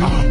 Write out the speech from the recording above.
Ah!